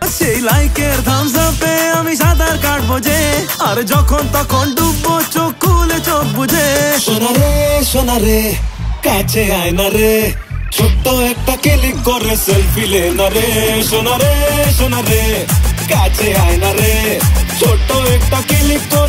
সেই লাইকের থামস আপে আমি সাঁতার কাটবো যে, আর যখন তখন ডুববো চোখ খুলে চোখ বুঝে। সোনারে সোনারে কাছে আয় না রে, ছোট্ট একটা ক্লিক করে সেলফি লে না রে। সোনারে সোনারে কাছে আয় না রে, ছোট্ট একটা ক্লিক করে